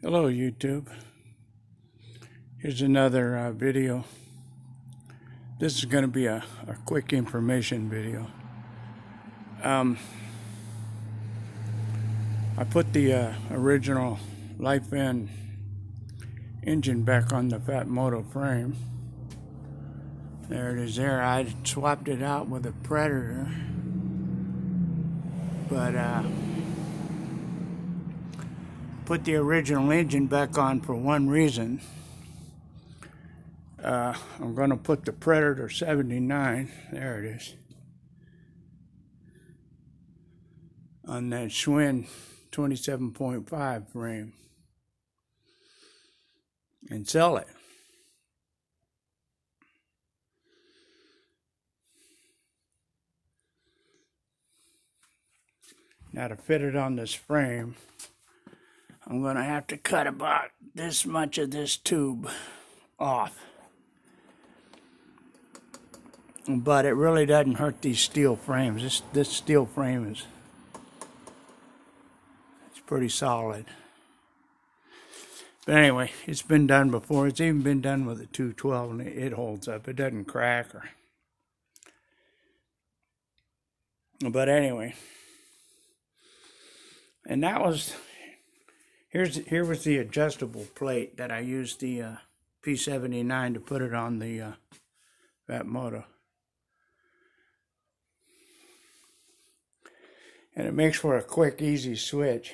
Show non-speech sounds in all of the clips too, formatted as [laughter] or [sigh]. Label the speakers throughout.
Speaker 1: Hello YouTube. Here's another uh, video. This is going to be a, a quick information video. Um, I put the uh, original Lifan engine back on the Phatmoto frame. There it is there. I swapped it out with a Predator. But uh, put the original engine back on for one reason. Uh, I'm going to put the Predator 79, there it is, on that Schwinn 27.5 frame and sell it. Now to fit it on this frame, I'm going to have to cut about this much of this tube off. But it really doesn't hurt these steel frames. This, this steel frame is it's pretty solid. But anyway, it's been done before. It's even been done with a 212 and it holds up. It doesn't crack or... But anyway, and that was Here's here was the adjustable plate that I used the uh, P79 to put it on the uh, Phatmoto. And it makes for a quick, easy switch.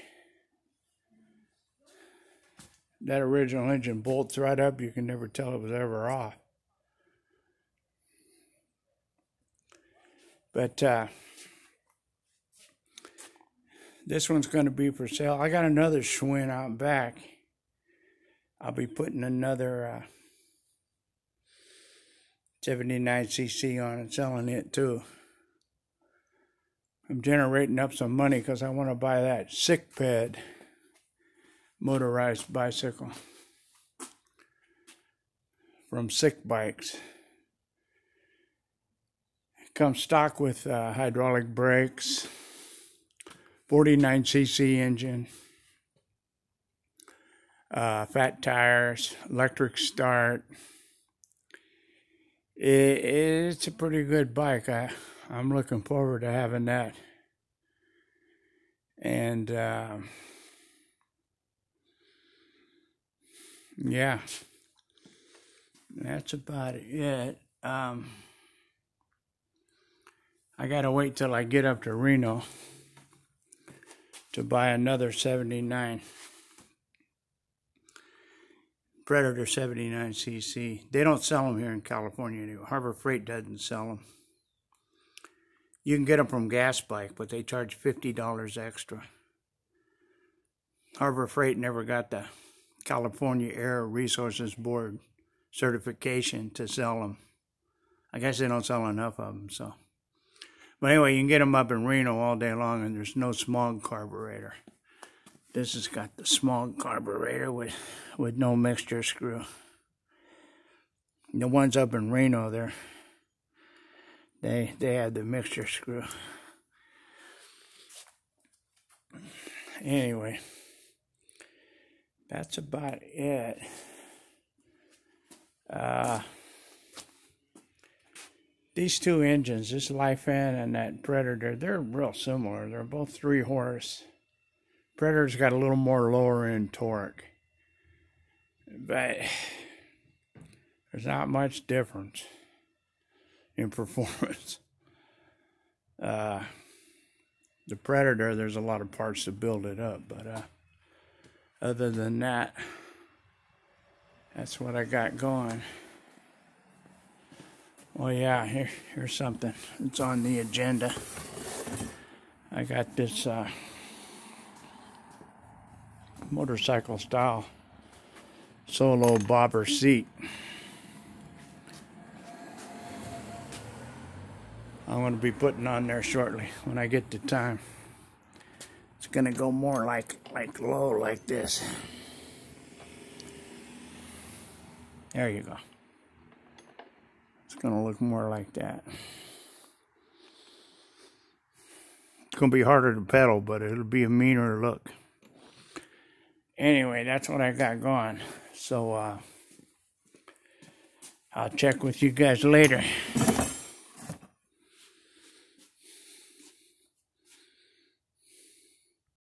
Speaker 1: That original engine bolts right up. You can never tell it was ever off. But uh, this one's going to be for sale. I got another Schwinn out back. I'll be putting another uh, 79cc on and selling it too. I'm generating up some money because I want to buy that SICKPED motorized bicycle from Sick Bikes. It comes stock with uh, hydraulic brakes. 49cc engine, uh, fat tires, electric start. It, it's a pretty good bike. I, I'm looking forward to having that. And uh, yeah, that's about it. Um, I gotta wait till I get up to Reno to buy another 79 Predator 79cc. They don't sell them here in California anymore. Harbor Freight doesn't sell them. You can get them from Gas Bike, but they charge $50 extra. Harbor Freight never got the California Air Resources Board certification to sell them. I guess they don't sell enough of them, so. But anyway, you can get them up in Reno all day long, and there's no smog carburetor. This has got the smog carburetor with, with no mixture screw. The ones up in Reno, there, they they have the mixture screw. Anyway, that's about it. Uh, these two engines, this Lifan and that Predator, they're real similar. They're both three horse. Predator's got a little more lower end torque. But there's not much difference in [laughs] performance. Uh, the Predator, there's a lot of parts to build it up, but uh, other than that, that's what I got going. Well, yeah, here, here's something. It's on the agenda. I got this uh, motorcycle style solo bobber seat. I'm going to be putting on there shortly when I get the time. It's going to go more like like low like this. There you go. It's going to look more like that. It's going to be harder to pedal, but it'll be a meaner look. anyway, that's what I got going. So uh, I'll check with you guys later.